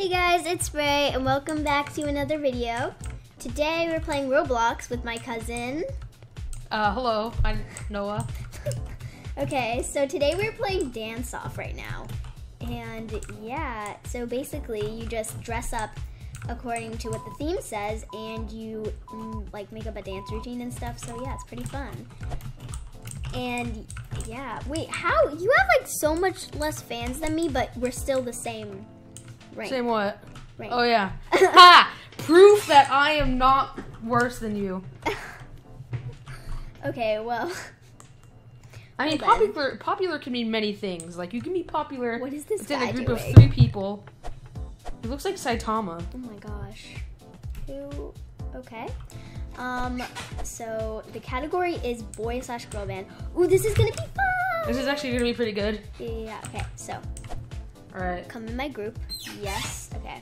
Hey guys, it's Brey, and welcome back to another video. Today we're playing Roblox with my cousin. Uh, hello, I'm Noah. Okay, so today we're playing Dance Off right now. And yeah, so basically you just dress up according to what the theme says and you mm, like make up a dance routine and stuff. So yeah, it's pretty fun. And yeah, wait, how? You have like so much less fans than me, but we're still the same rank. Same what? rank. Oh yeah. ha! Proof that I am not worse than you. Okay, well, I mean, Well popular popular can mean many things. Like you can be popular what is this within a group doing? of three people. It looks like Saitama. Oh my gosh. Who? Okay. Um, so the category is boy slash girl band. Ooh, this is gonna be fun! This is actually gonna be pretty good. Yeah, okay, so All right. come in my group. Yes, okay.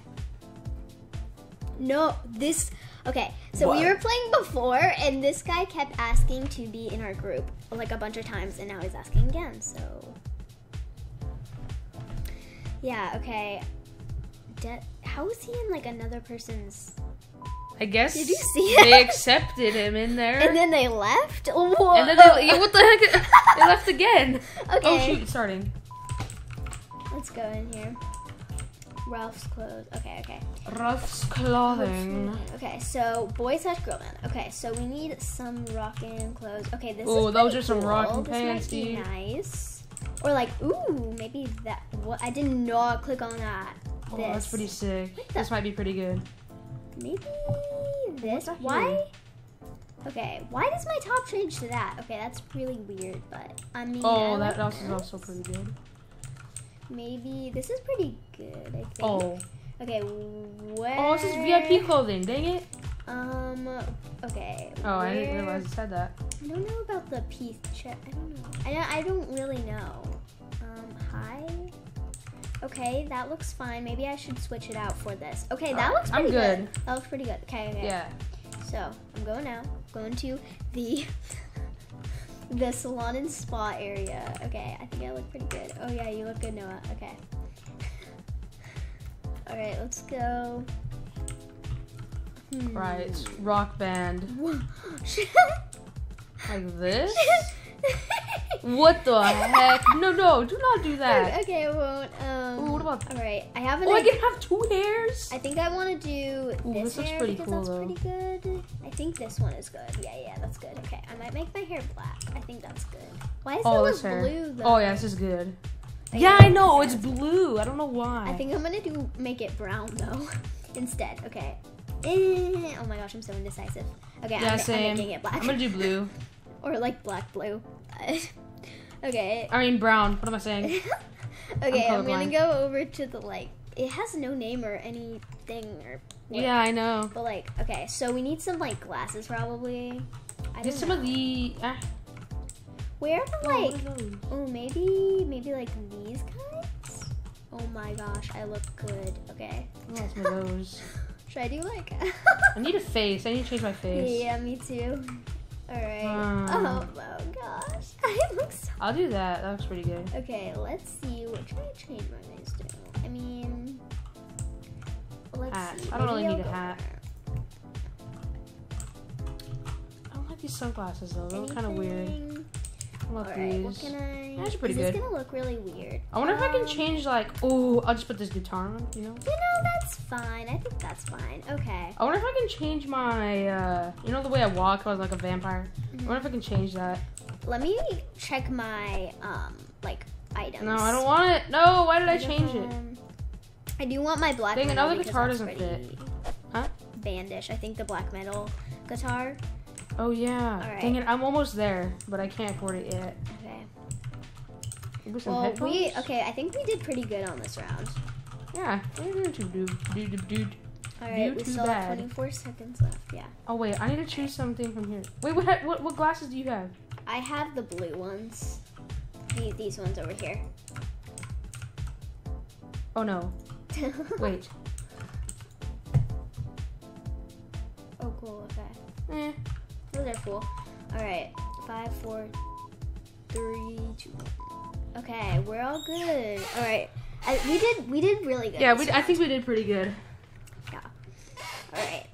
No, this. Okay, so we were playing before, and this guy kept asking to be in our group like a bunch of times, and now he's asking again, so. Yeah, okay. De- how is he in like another person's. I guess Did you see they it? accepted him in there. And then they left? Whoa. And then they, what the heck? they left again. Okay. Oh shoot, starting. Let's go in here. Ralph's clothes. Okay, okay. Ralph's clothing. Okay, so boy slash girl man. Okay, so we need some rockin' clothes. Okay, this Ooh, is those are some cool. rockin' this pants, might be. Nice. Or like, ooh, maybe that. What? I did not click on that. Oh, this. that's pretty sick. This might be pretty good. Maybe this. Why? Okay, why does my top change to that? Okay, that's really weird, but I mean. Oh, I that like else is also pretty good. Maybe this is pretty good. I think. Oh. Okay, where? Oh, this is VIP clothing. Dang it. Um. Okay. Oh, I didn't realize it said that. I don't know about the piece check. I don't know. I don't, I don't really know. Um. Hi. Okay, that looks fine. Maybe I should switch it out for this. Okay, that Alright, looks pretty good. I'm good. good. That looks pretty good. Okay. Okay. Yeah. So I'm going now. Going to the the salon and spa area. Okay, I think I look pretty good. Oh yeah, you look good, Noah. Okay. All right, let's go. Hmm. Right. Rock band. Like this? What the heck? No, no, do not do that. okay, I won't. Um, Ooh, what about- All right, I have an. Oh, I can have two hairs? I think I want to do Ooh, this, hair pretty because cool, that's though. pretty good. I think this one is good. Yeah, yeah, that's good. Okay, I might make my hair black. I think that's good. Why is Oh, it this look hair. blue though? Oh, yeah, this is good. I Yeah, I know. It's blue. I don't know why. I think I'm gonna do make it brown though, instead. Okay. Eh, oh my gosh, I'm so indecisive. Okay, Yeah, I'm, same. I'm making it black. I'm gonna do blue. or like black blue. okay. I mean brown. What am I saying? okay, I'm, gonna go over to the like. It has no name or anything or. what- Yeah, I know. But like, okay, so we need some like glasses probably. I Get some know. of the. Ah, Where are the oh, like? Oh, maybe maybe like these kinds. Oh my gosh, I look good. Okay. Some of those. Should I do like? I need a face. I need to change my face. yeah, me too. All right. Um. oh, my gosh, I look so. I'll do that. That looks pretty good. Okay, let's see. What should I change my face to? I mean, let's Hat. see. I don't maybe really I'll need a hat. there. I don't like these sunglasses though. They look kind of weird. I love Alright, what these. can I? That's pretty is this good. gonna look really weird? I wonder if I can Um, change like. Oh, I'll just put this guitar on. You know. You know, that's fine. I think that's fine. Okay. I wonder if I can change my. uh You know the way I walk. I was like a vampire. I wonder if I can change that. Let me check my um like items. No, I don't want it. No, why did I change it? I do want my black Dang metal now the guitar doesn't fit. Huh? Bandish. I think the black metal guitar. Oh yeah. Alright. Dang it, I'm almost there, but I can't afford it yet. Okay. Well, headphones? we okay. I think we did pretty good on this round. Yeah. We're doing too dude, dude, dude, dude. All right, we still have bad. 24 seconds left. Yeah. Oh wait, I need to choose something from here. Wait, what, what what glasses do you have? I have the blue ones. The- These ones over here. Oh no. Wait. Oh, cool. Okay. Eh. Those are cool. All right. Five, four, three, two. Okay, we're all good. All right. I, we did we did really good. Yeah, we, I think we did pretty good. Yeah. All right.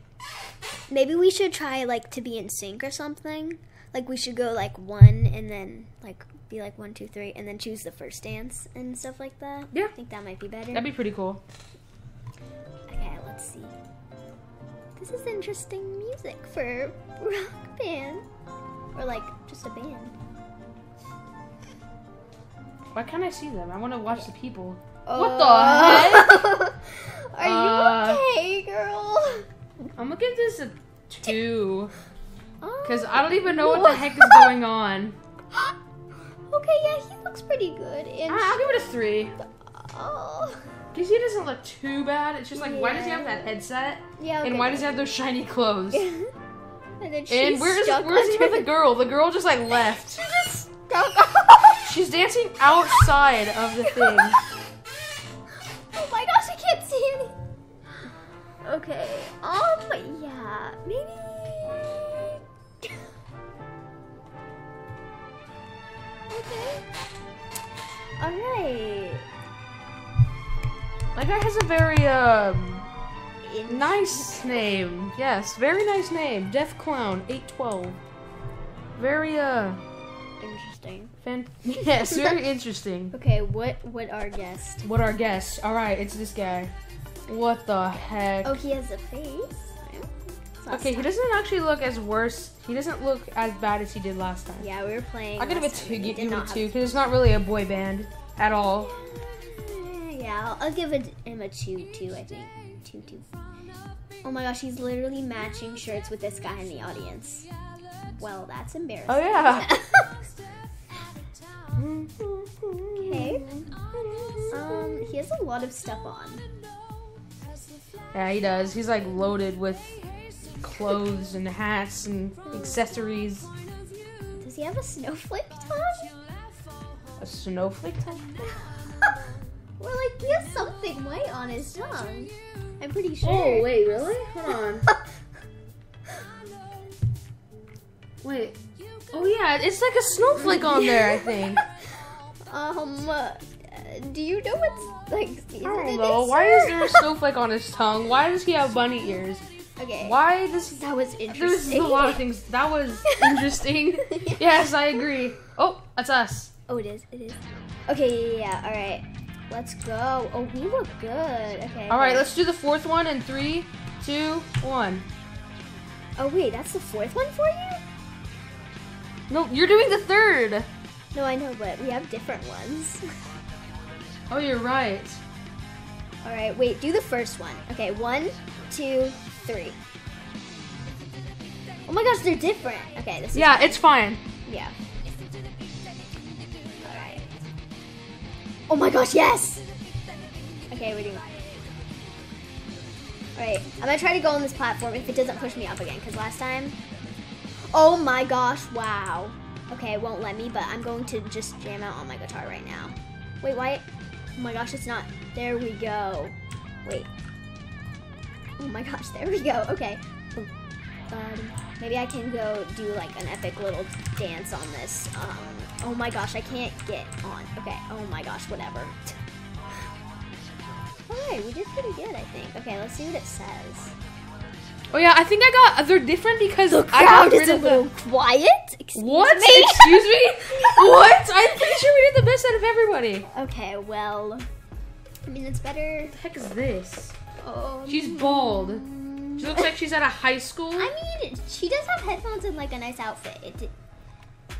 Maybe we should try like to be in sync or something. Like we should go like one and then like be like one, two, three, and then choose the first dance and stuff like that. Yeah. I think that might be better. That'd be pretty cool. okay, let's see. This is interesting music for rock band. Or like just a band. Why can't I see them? I want to watch the people. What the heck? Are Uh, you okay, girl? I'm gonna give this a two. Because Oh. I don't even know what the heck is going on. okay, yeah, he looks pretty good. And I- I'll give it a three. oh, Because he doesn't look too bad. It's just like, why does he have that headset? yeah. And why does he have those shiny clothes? and then she's And where's stuck where's he under with the girl? The girl just like left. She just stuck. She's dancing outside of the thing. Okay. All right. That guy has a very um nice name. Yes, very nice name. Deaf Clown 812. Very uh Interesting. fan- yes, very interesting. Okay. What? What our guest? What our guest? All right, it's this guy. What the heck? Oh, he has a face. Okay, he doesn't actually look as worse. He doesn't look as bad as he did last time. Yeah, we were playing. I'll give it a two. Give it a two because it's not really a boy band at all. Yeah, I'll, I'll give it, him a two, two. I think two, two. Oh my gosh, he's literally matching shirts with this guy in the audience. Well, that's embarrassing. Oh yeah. okay. Um, he has a lot of stuff on. Yeah, he does. He's like loaded with clothes and hats and accessories. Does he have a snowflake tongue? A snowflake type? or like he has something white on his tongue. I'm pretty sure. Oh wait, really? Hold on. Wait. Oh yeah, it's like a snowflake on there. I think. um, uh, do you know what's like? I don't know. Why is there a snowflake on his tongue? Why does he have bunny ears? Okay. Why this? That was interesting. There's interesting. a lot of things. That was interesting. yes, I agree. Oh, that's us. Oh, it is. It is. Okay, yeah, yeah. All right. Let's go. Oh, we look good. Okay. All right, let's do the fourth one in three, two, one. Oh, wait, that's the fourth one for you? No, you're doing the third. No, I know, but we have different ones. Oh, you're right. All right, wait, do the first one. Okay, one, two, three. Oh my gosh, they're different. Okay, this is. Yeah, it's fine. Yeah. All right. Oh my gosh, yes! Okay, we're doing. Alright, I'm gonna try to go on this platform if it doesn't push me up again, because last time. Oh my gosh, wow. Okay, it won't let me, but I'm going to just jam out on my guitar right now. Wait, why? Oh my gosh, it's not. There we go. Wait. Oh my gosh, there we go. Okay. Um, maybe I can go do like an epic little dance on this. Um, oh my gosh, I can't get on. Okay. Oh my gosh, whatever. Alright, we did pretty good, I think. Okay, let's see what it says. Oh yeah, I think I got. They're different because The I got rid of the. little quiet. Excuse What? me. Excuse me? what? I'm pretty sure we did the best out of everybody. Okay, well, I mean it's better. What the heck is this? Um, She's bald. She looks like she's at a high school. I mean, she does have headphones and like a nice outfit. It,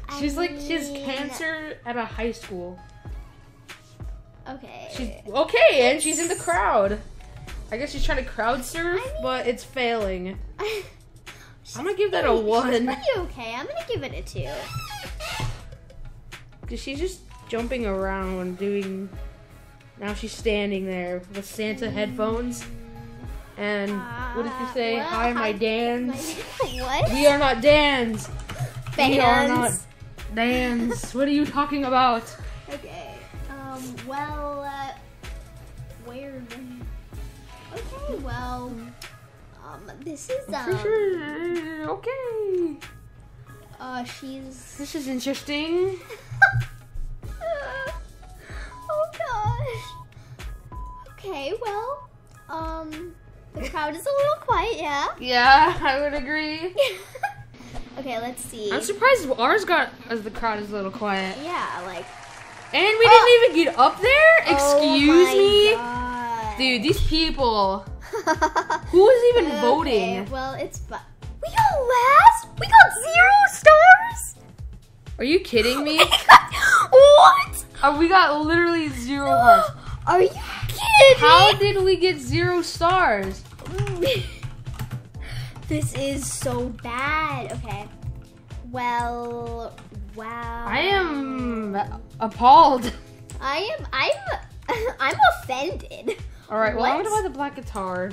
I She's like she's mean, cancer at a high school. Okay. She's okay, and she's in the crowd. I guess she's trying to crowd surf, I mean- but it's failing. She's I'm gonna give that a one. She's pretty okay. I'm gonna give it a two. Cause she's just jumping around doing. Now she's standing there with Santa headphones. And what did you say? Uh, Hi, my Dans. what? We are not Dans. We are not Fans. Dans. what are you talking about? Okay. Um. Well. Uh, where? Okay. Well. Um. This is um. sure. Okay. Uh. She's. This is interesting. Okay, well, um, the crowd is a little quiet, yeah. Yeah, I would agree. okay, let's see. I'm surprised ours got as the crowd is a little quiet. Yeah, like. And we Oh. didn't even get up there? Excuse me? me? Dude, these people. Who is even Okay, voting? Well, it's fun. We got last? We got zero stars? Are you kidding me? what? Uh, we got literally zero hearts. Are you kidding How me? did we get zero stars? this is so bad. Okay. Well, wow. I am appalled. I am. I'm. I'm offended. All right, well, I'm gonna buy the black guitar.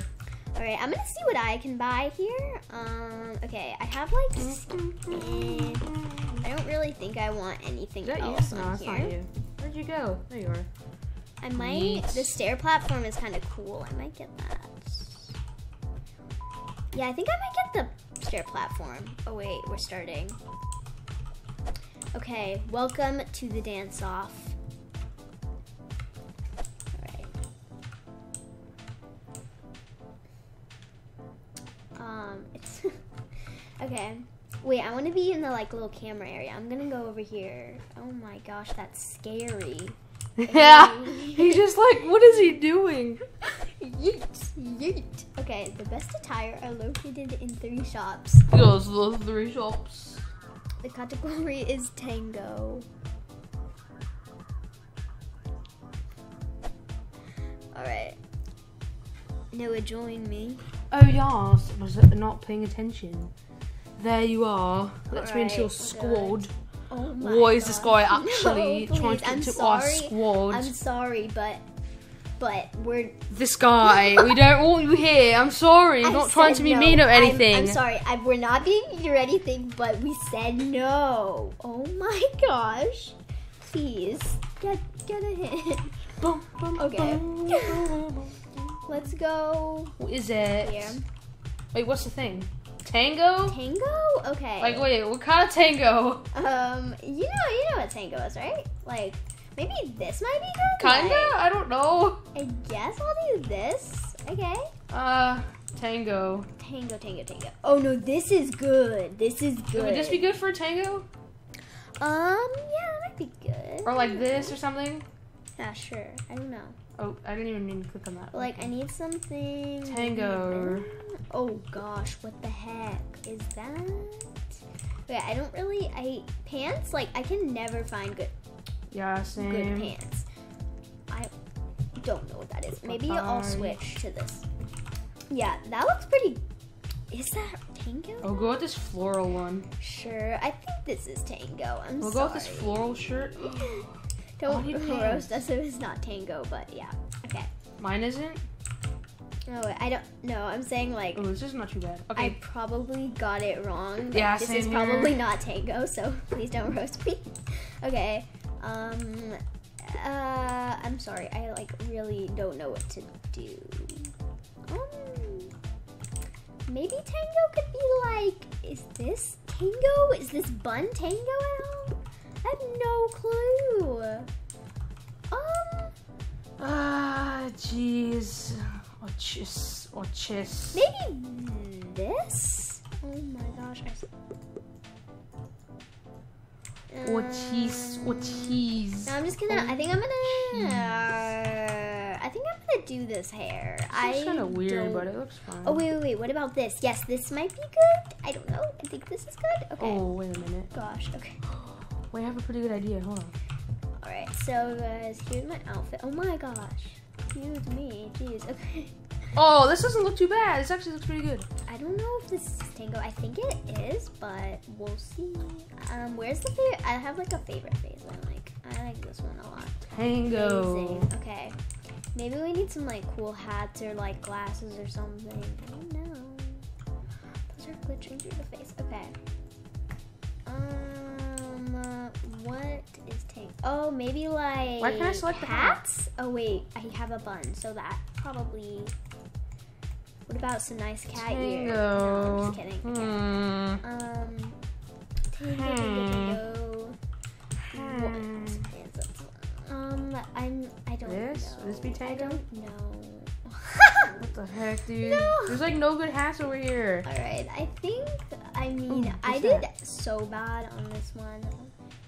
All right, I'm gonna see what I can buy here. Um. Okay, I have like. I don't really think I want anything you? else No, on here. Where'd you go? There you are. I might. Neat. The stair platform is kind of cool. I might get that. Yeah, I think I might get the stair platform. Oh wait, we're starting. Okay, welcome to the dance off. Alright. Um, it's okay. Wait, I want to be in the like little camera area. I'm gonna go over here. Oh my gosh, that's scary. Yeah. He's just like, what is he doing? yeet, yeet. Okay, the best attire are located in three shops. He those three shops. The category is tango. Alright. Noah, join me. Oh yes, was it not paying attention? There you are. Let's me into your squad. Oh my Why is this guy actually No, trying to I'm get into our squad? I'm sorry, but but we're This guy, we don't want you here. I'm sorry. I'm not trying to be no. mean or I'm- anything. I'm, sorry. I, we're not being mean or anything, but we said no. Oh my gosh. Please get get a hit. Bum, bum, Okay. bum. Let's go What is it? here. Wait, what's the thing? Tango? Tango? Okay. Like, wait, what kind of tango? Um, you know, you know what tango is, right? Like, maybe this might be good. Kinda? Like, I don't know. I guess I'll do this. Okay. Uh, tango. Tango, tango, tango. Oh no, this is good. This is good. Would this be good for a tango? Um, yeah, that might be good. Or like this or something? Yeah, sure. I don't know. Oh, I didn't even need to click on that. Like, I need something. Tango. Oh gosh, what the heck is that? Okay, I don't really. I pants like I can never find good Yeah, same. good pants. I don't know what that is. Maybe I'll switch to this. Yeah, that looks pretty. Is that tango? Oh, go with this floral one. Sure, I think this is tango. I'm We'll sorry. go with this floral shirt. Don't need roast us if it's not tango, but yeah. Okay. Mine isn't. Oh, I don't. No, I'm saying like Oh, this is not too bad. Okay. I probably got it wrong. Like, Yeah, this is here. probably not tango, so please don't roast me. okay. Um. Uh. I'm sorry. I like really don't know what to do. Um. Maybe tango could be like. Is this tango? Is this bun tango at all? I have no clue. Ah, jeez. Or chiss. Or chiss. Maybe this? Oh my gosh. I Or cheese. Or cheese. No, I'm just gonna. I think I'm gonna. Uh, I think I'm gonna do this hair. I It's kind of weird, don't- but it looks fine. Oh wait, wait, wait. What about this? Yes, this might be good. I don't know. I think this is good. Okay. Oh, wait a minute. Gosh. Okay. Wait, I have a pretty good idea. Hold on. All right. So guys, here's my outfit. Oh my gosh. Excuse me. Jeez. Okay. Oh, this doesn't look too bad. This actually looks pretty good. I don't know if this is tango. I think it is, but we'll see. Um, where's the favorite? I have like a favorite face. I like. I like this one a lot. Tango. Amazing. Okay. Maybe we need some like cool hats or like glasses or something. I don't know. Those are glitching through the face. Okay. Um, uh, what tank? Oh, maybe like Why can't I select the hat? hats? Oh wait, I have a bun, so that probably. What about some nice cat ear? No, I'm just kidding. Okay. Hmm. Um, tango, tango, Hmm. Um, I'm. I don't This? know. Would this be I tango? don't know. the heck, dude? No. There's like no good hats over here. All right, I think. I mean, Ooh, I did that? so bad on this one.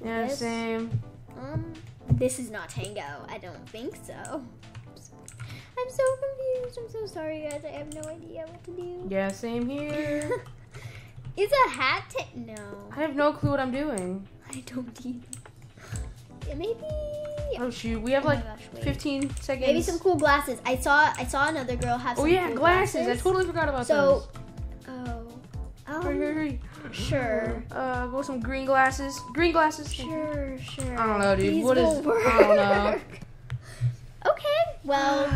Yeah, This? same. Um, this is not tango. I don't think so. I'm so confused. I'm so sorry, guys. I have no idea what to do. Yeah, same here. is a hat ta- No, I have no clue what I'm doing. I don't either. Yeah, maybe. Oh shoot, we have Oh like gosh, 15 seconds. Maybe some cool glasses. I saw. I saw another girl have. Oh yeah, cool glasses. glasses. I totally forgot about So, those. Oh, Hurry, hurry, hurry. sure, Uh, go with some green glasses. Green glasses. sure, sure. I don't know, dude. These What is- work. I don't know. okay, well,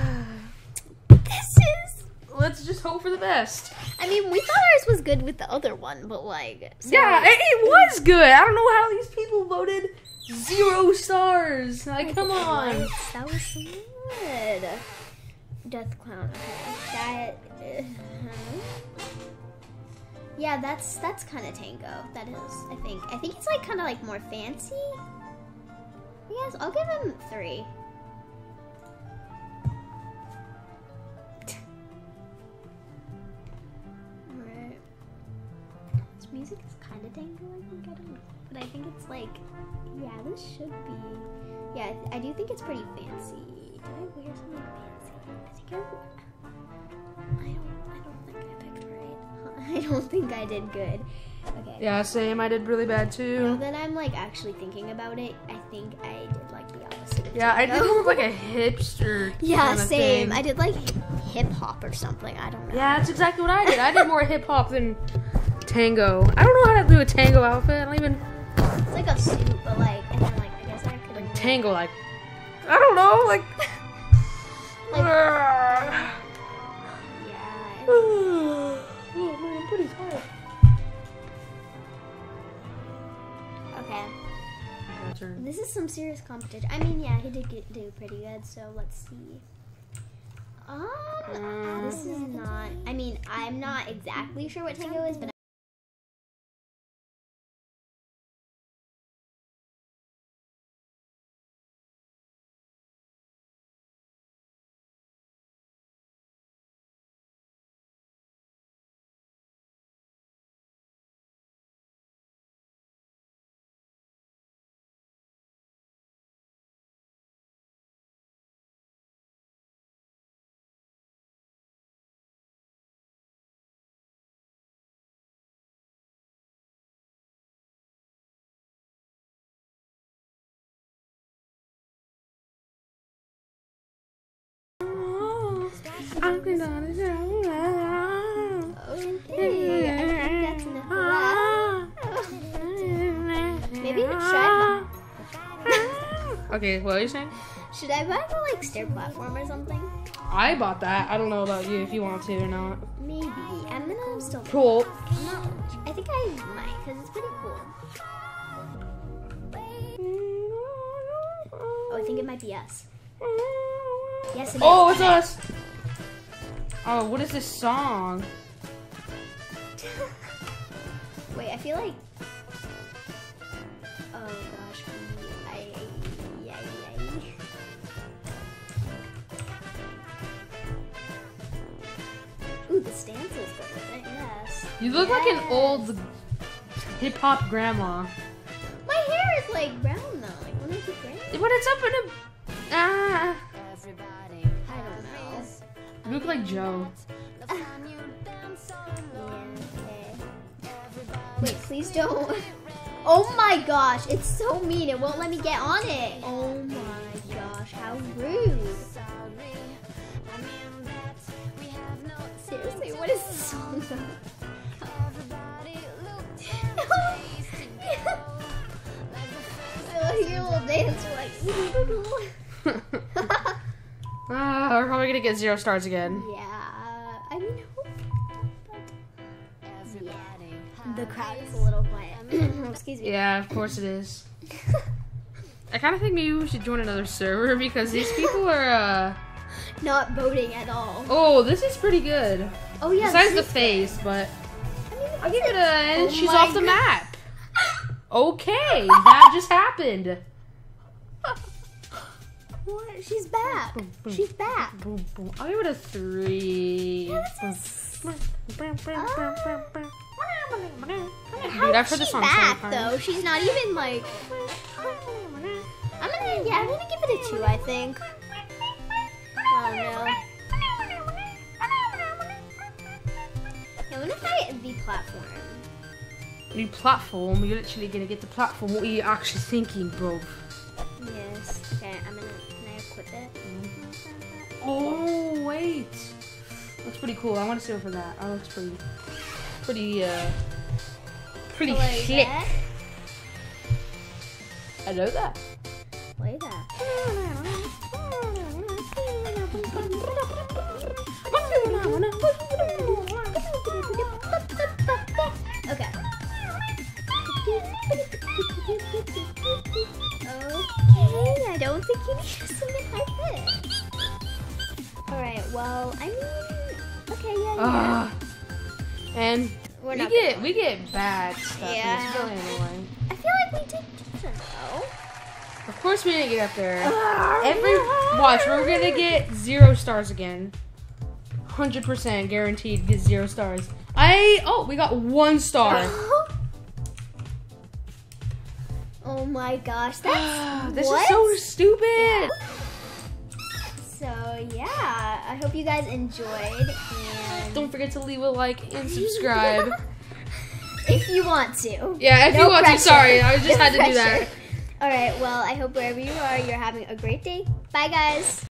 this is. Let's just hope for the best. I mean, we thought ours was good with the other one, but like, so- Yeah, it, it was good. I don't know how these people voted zero stars. Like, come on. What? That was so good. Death clown. Okay, that. uh, yeah, that's that's kind of tango. That is, I think. I think it's like kind of like more fancy. Yes, I'll give him three. Alright. This music is kind of tango, I think. I don't know. But I think it's like, yeah, this should be. Yeah, I, do think it's pretty fancy. Did I wear something fancy? I think. I don't think I did good. Okay. Yeah, same. I did really bad Now too. that I'm like actually thinking about it, I think I did like the opposite of Yeah, I did more of like a hipster. Yeah, same. thing. I did like hip hop or something. I don't know. Yeah, that's exactly what I did. I did more hip hop than tango. I don't know how to do a tango outfit. I don't even It's like a suit, but like, and then like, I guess I could. like tango. Like, I don't know. Like, Like- turn. This is some serious competition. I mean, yeah, he did get, do pretty good. So let's see. Um, Um, this is not. I mean, I'm not exactly sure what tango is, but. I'm gonna Okay, I think that's enough of that. Maybe we should. Okay, what are you saying? Should I buy the like stair platform or something? I bought that. I don't know about you if you want to or not. Maybe. I'm gonna still. Cool. I'm not. I think I might because it's pretty cool. Oh, I think it might be us. Yes, it is. Oh, it's us. Oh, what is this song? Wait, I feel like. Oh gosh, I. Yeah, yeah. Ooh, the stance is good with it. Yes. You look like an old hip hop grandma. My hair is like brown though. Like, when is it gray? But it's up in a. Ah. I don't know. You look like Joe. Wait, please don't. Oh my gosh, it's so mean. It won't let me get on it. Oh my gosh, how rude. Seriously, what is this song I like your little dance like. We're probably gonna get zero stars again. yeah, I mean, yeah. The crowd is a little quiet. Excuse me. Yeah, of course it is. I kind of think maybe we should join another server because these people are. uh... Not voting at all. Oh, this is pretty good. Oh yeah. Besides the this is face, but good. I mean, I'll give it a. And Oh she's off the God. map. Okay, that just happened. What? She's back. Boom, boom, She's back. Boom, boom. I'll give it a three. Yeah, this Boom. is- Dude, How I've is heard this she song back though? She's not even like. I'm gonna yeah. I'm gonna give it a two. I think. Oh no. Yeah, what if I the platform? New platform. You're literally gonna get the platform. What are you actually thinking, bro? Yes. Oh wait, looks pretty cool. I want to see for that. That looks pretty, pretty, uh, pretty Oh, wait, slick. that? I know that. Wait you need to submit pitch. Alright, well, I mean, okay, yeah, yeah. Ah, and We're we get we get bad stuff. Yeah. Yeah. It's really annoying. I feel like we did decent, though. Of course, we didn't get up there. Every watch, we're gonna get zero stars again. Hundred percent guaranteed get zero stars. I oh, we got one star. oh my gosh, that's this what? is so stupid. So yeah, I hope you guys enjoyed and Don't forget to leave a like and subscribe. if you want to. Yeah, if No you want pressure. to. Sorry, I just No had to do that. All right, well, I hope wherever you are, you're having a great day. Bye, guys.